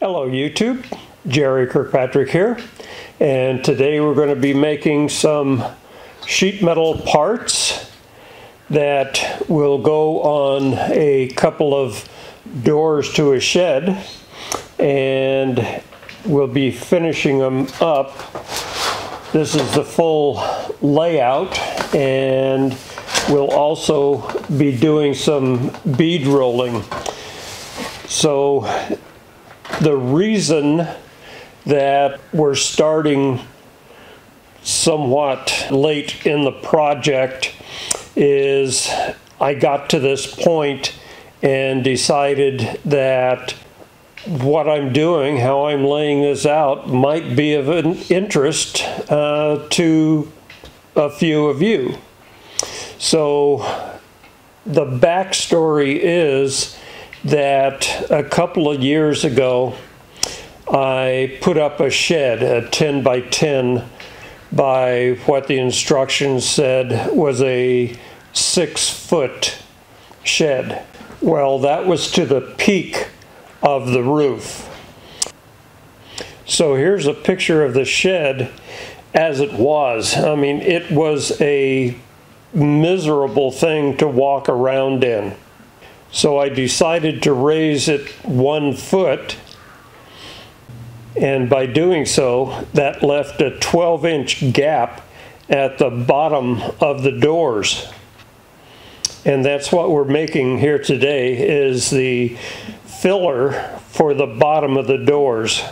Hello YouTube, Jere Kirkpatrick here and today we're going to be making some sheet metal parts that will go on a couple of doors to a shed and we'll be finishing them up. This is the full layout and we'll also be doing some bead rolling. So the reason that we're starting somewhat late in the project is I got to this point and decided that what I'm doing, how I'm laying this out, might be of an interest uh, to a few of you. So the backstory is that a couple of years ago, I put up a shed, a 10 by 10 by what the instructions said was a six foot shed. Well, that was to the peak of the roof. So here's a picture of the shed as it was. I mean, it was a miserable thing to walk around in. So I decided to raise it one foot. And by doing so, that left a 12 inch gap at the bottom of the doors. And that's what we're making here today is the filler for the bottom of the doors.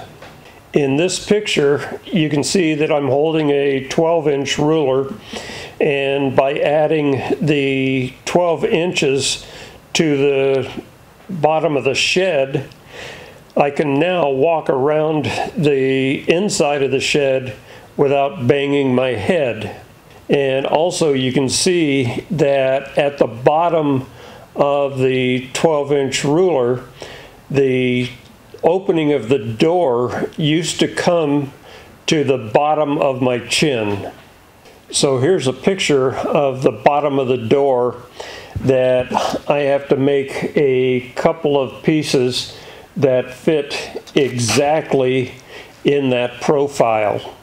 In this picture, you can see that I'm holding a 12 inch ruler and by adding the 12 inches to the bottom of the shed, I can now walk around the inside of the shed without banging my head. And also you can see that at the bottom of the 12 inch ruler, the opening of the door used to come to the bottom of my chin. So here's a picture of the bottom of the door that I have to make a couple of pieces that fit exactly in that profile.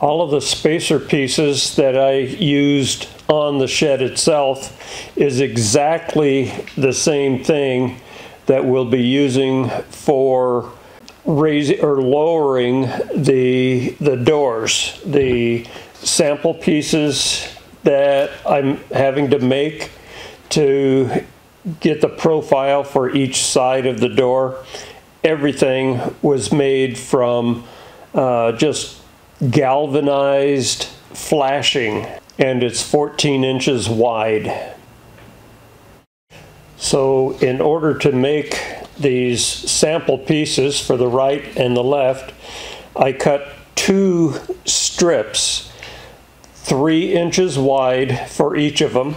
All of the spacer pieces that I used on the shed itself is exactly the same thing that we'll be using for raising or lowering the the doors. The sample pieces that I'm having to make to get the profile for each side of the door. Everything was made from uh, just galvanized flashing and it's 14 inches wide. So in order to make these sample pieces for the right and the left, I cut two strips three inches wide for each of them.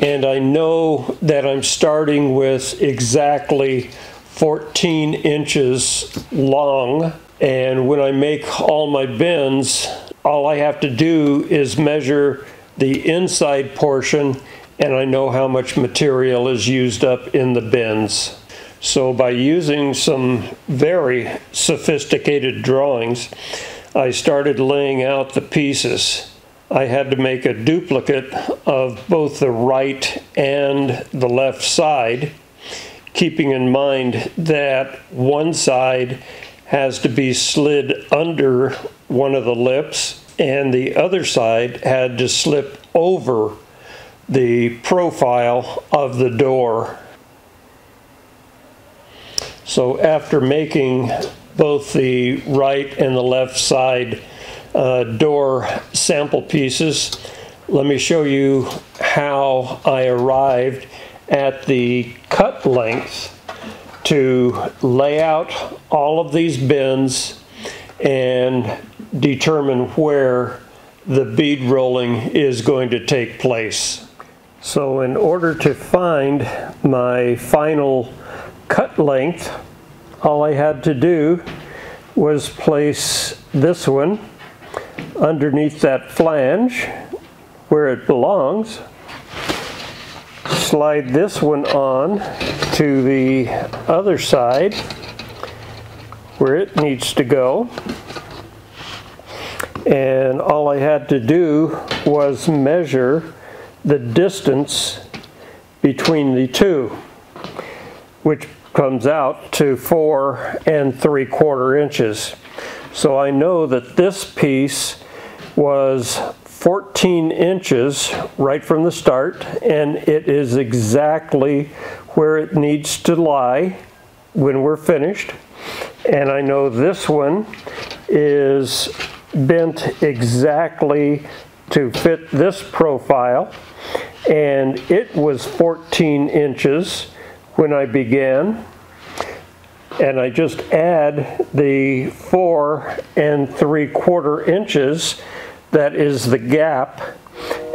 And I know that I'm starting with exactly 14 inches long. And when I make all my bends, all I have to do is measure the inside portion and I know how much material is used up in the bends. So by using some very sophisticated drawings, I started laying out the pieces. I had to make a duplicate of both the right and the left side, keeping in mind that one side has to be slid under one of the lips and the other side had to slip over the profile of the door. So after making both the right and the left side uh, door sample pieces. Let me show you how I arrived at the cut length to lay out all of these bends and determine where the bead rolling is going to take place. So in order to find my final cut length, all I had to do was place this one underneath that flange where it belongs. Slide this one on to the other side where it needs to go. And all I had to do was measure the distance between the two, which comes out to four and three quarter inches. So I know that this piece was 14 inches right from the start and it is exactly where it needs to lie when we're finished. And I know this one is bent exactly to fit this profile and it was 14 inches when I began and I just add the four and three quarter inches that is the gap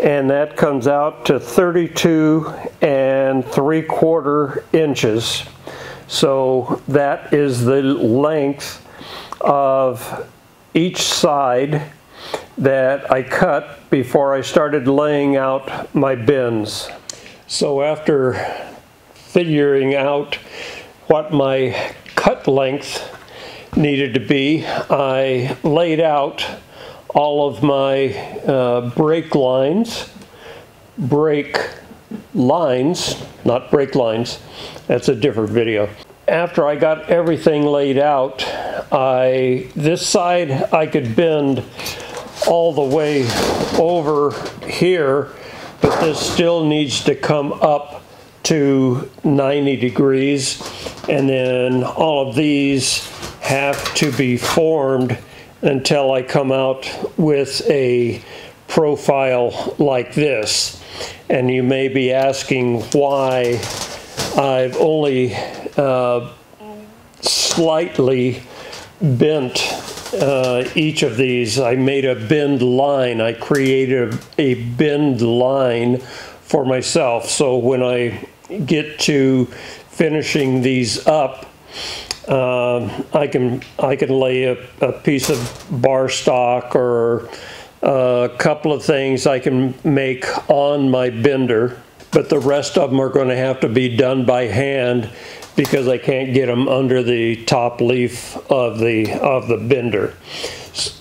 and that comes out to 32 and three quarter inches so that is the length of each side that I cut before I started laying out my bends. So after figuring out what my cut length needed to be, I laid out all of my uh, brake lines, brake lines, not brake lines, that's a different video. After I got everything laid out, I this side I could bend all the way over here, but this still needs to come up to 90 degrees. And then all of these have to be formed until I come out with a profile like this. And you may be asking why I've only uh, slightly bent uh, each of these. I made a bend line. I created a, a bend line for myself. So when I get to finishing these up, uh, I can I can lay a, a, piece of bar stock or a couple of things I can make on my bender, but the rest of them are going to have to be done by hand because I can't get them under the top leaf of the of the bender.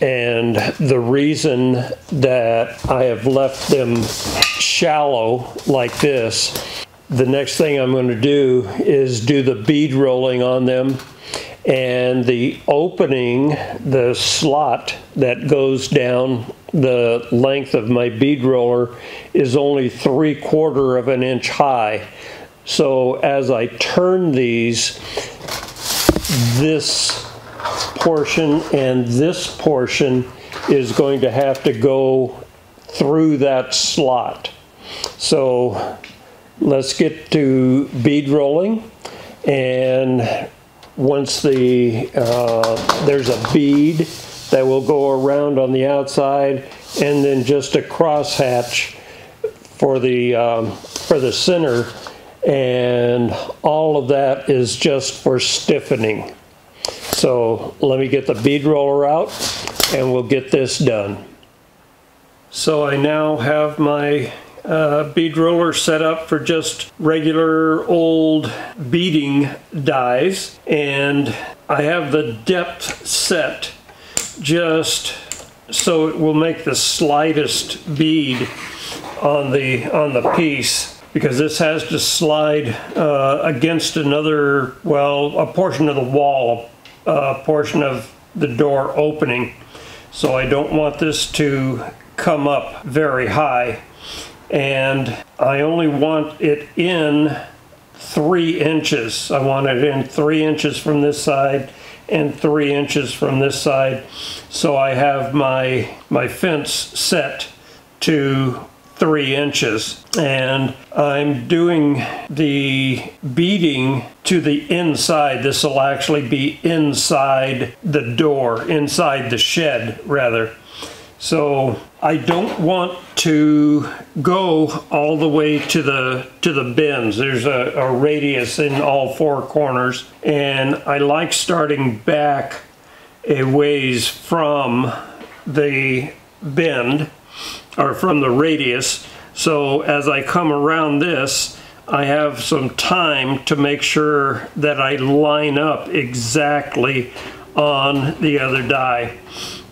And the reason that I have left them shallow like this, the next thing I'm going to do is do the bead rolling on them and the opening, the slot that goes down the length of my bead roller is only three quarter of an inch high. So as I turn these, this portion and this portion is going to have to go through that slot. So let's get to bead rolling and once the uh, there's a bead that will go around on the outside and then just a crosshatch for the um, for the center and all of that is just for stiffening. So let me get the bead roller out and we'll get this done. So I now have my uh, bead roller set up for just regular old beading dies and I have the depth set just so it will make the slightest bead on the on the piece because this has to slide uh, against another, well, a portion of the wall, a portion of the door opening. So I don't want this to come up very high. And I only want it in three inches. I want it in three inches from this side and three inches from this side. So I have my, my fence set to three inches and I'm doing the beading to the inside. This will actually be inside the door, inside the shed rather. So I don't want to go all the way to the to the bends. There's a, a radius in all four corners and I like starting back a ways from the bend or from the radius. So as I come around this, I have some time to make sure that I line up exactly on the other die.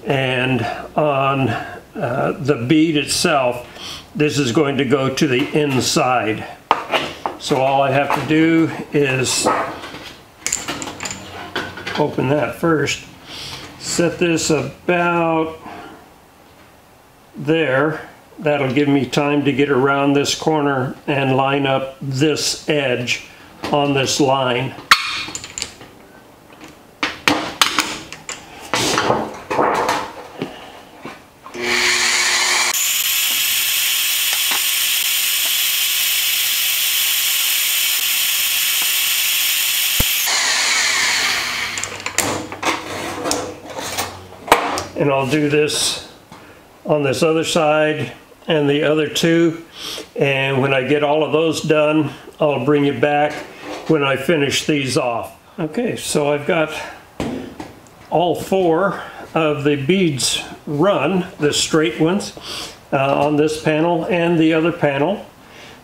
And on uh, the bead itself, this is going to go to the inside. So all I have to do is open that first, set this about there. That'll give me time to get around this corner and line up this edge on this line. And I'll do this on this other side and the other two. And when I get all of those done, I'll bring you back when I finish these off. Okay, so I've got all four of the beads run, the straight ones, uh, on this panel and the other panel.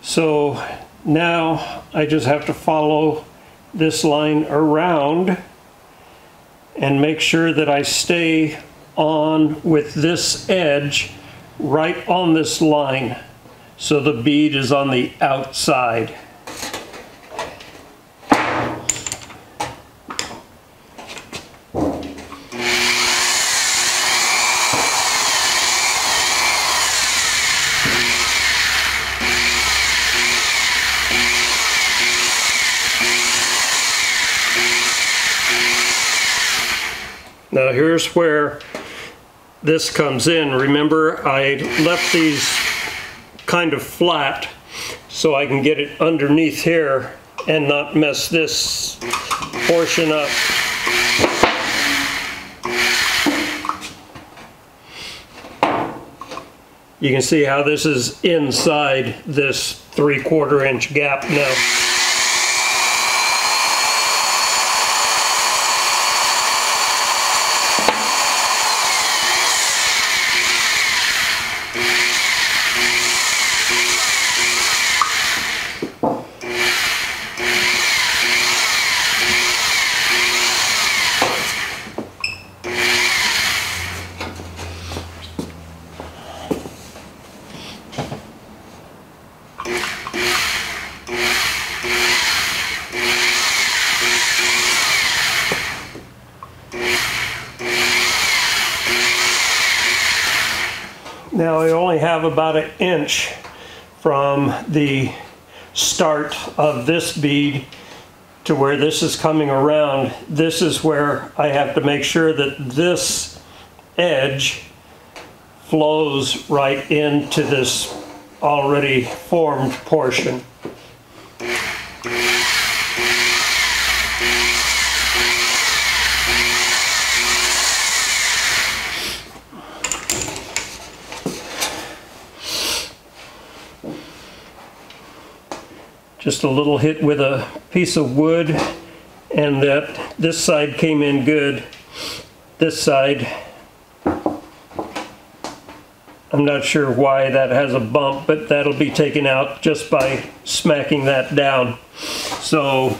So now I just have to follow this line around and make sure that I stay on with this edge right on this line so the bead is on the outside. Now here's where this comes in. Remember, I left these kind of flat so I can get it underneath here and not mess this portion up. You can see how this is inside this three quarter inch gap now. Now I only have about an inch from the start of this bead to where this is coming around. This is where I have to make sure that this edge flows right into this already formed portion. Just a little hit with a piece of wood and that this side came in good. This side I'm not sure why that has a bump but that'll be taken out just by smacking that down. So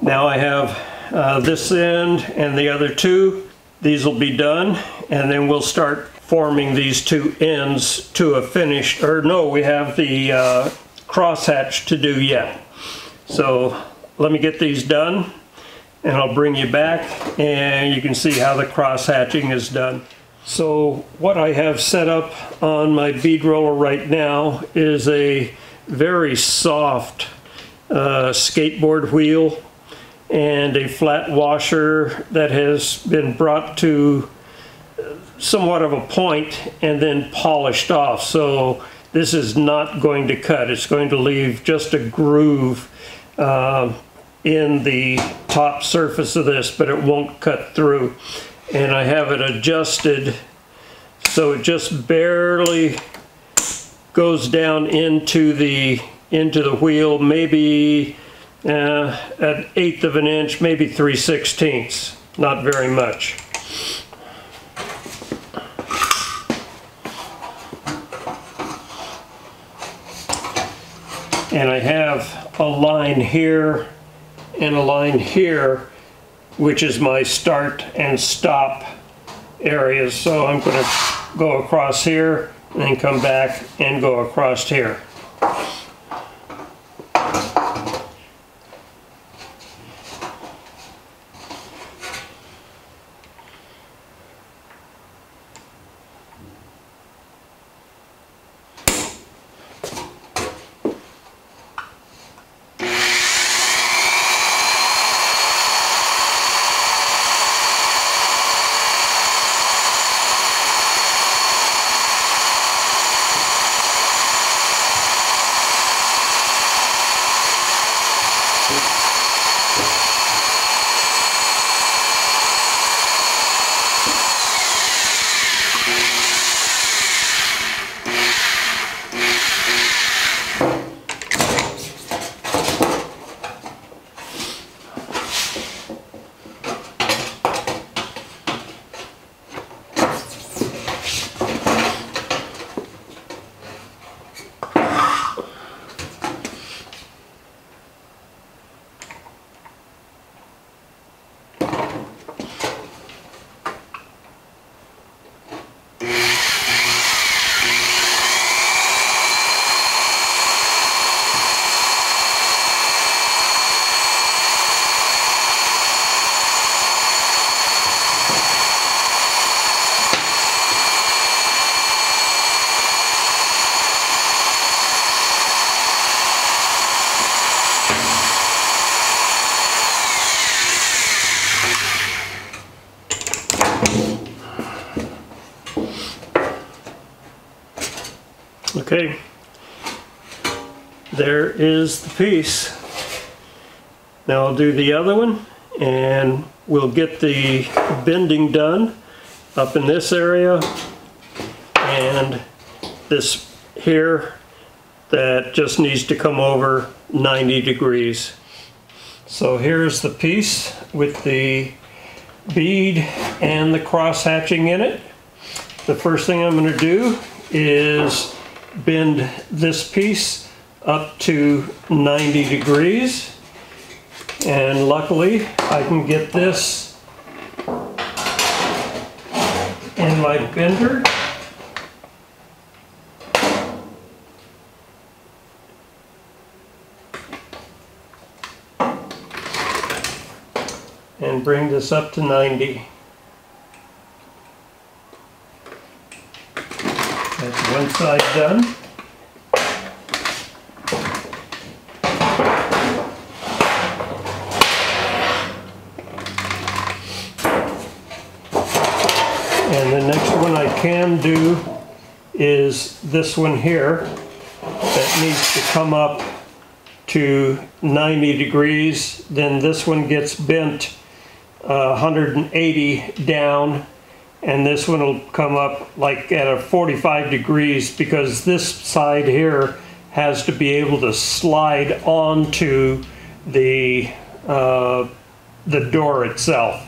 now I have uh, this end and the other two. These will be done and then we'll start forming these two ends to a finish or no we have the uh, crosshatch to do yet. So let me get these done and I'll bring you back and you can see how the cross hatching is done. So what I have set up on my bead roller right now is a very soft uh, skateboard wheel and a flat washer that has been brought to somewhat of a point and then polished off. So this is not going to cut. It's going to leave just a groove uh, in the top surface of this, but it won't cut through. And I have it adjusted so it just barely goes down into the into the wheel, maybe uh, an eighth of an inch, maybe three sixteenths, not very much. And I have a line here and a line here which is my start and stop areas. So I'm gonna go across here and then come back and go across here. Piece. Now I'll do the other one and we'll get the bending done up in this area and this here that just needs to come over 90 degrees. So here's the piece with the bead and the cross hatching in it. The first thing I'm going to do is bend this piece up to 90 degrees. And luckily, I can get this in my bender. And bring this up to 90. That's one side done. And the next one I can do is this one here that needs to come up to 90 degrees. Then this one gets bent uh, 180 down and this one will come up like at a 45 degrees because this side here has to be able to slide onto the uh, the door itself.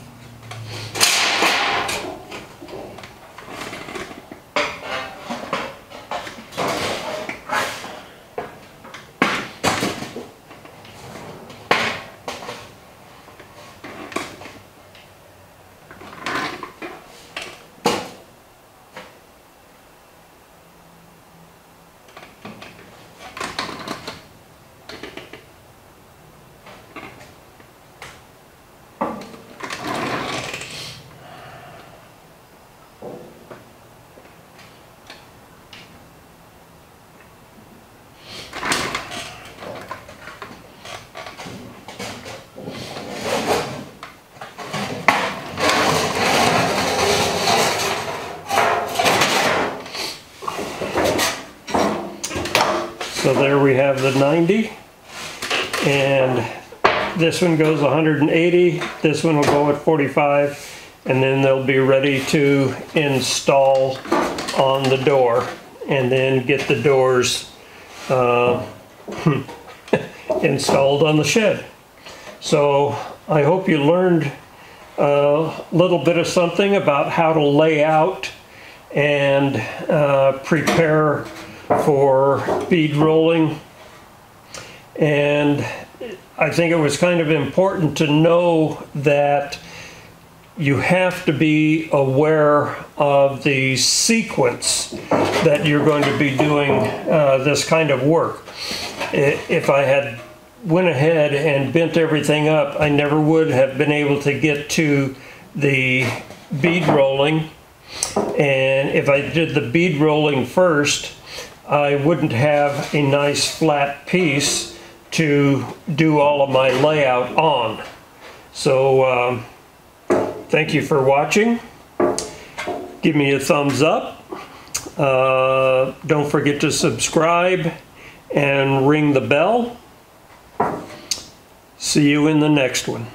So there we have the 90. And this one goes 180, this one will go at 45, and then they'll be ready to install on the door and then get the doors uh, installed on the shed. So I hope you learned a little bit of something about how to lay out and uh, prepare for bead rolling. And I think it was kind of important to know that you have to be aware of the sequence that you're going to be doing uh, this kind of work. If I had went ahead and bent everything up, I never would have been able to get to the bead rolling. And if I did the bead rolling first, I wouldn't have a nice flat piece to do all of my layout on. So, um, thank you for watching. Give me a thumbs up. Uh, don't forget to subscribe and ring the bell. See you in the next one.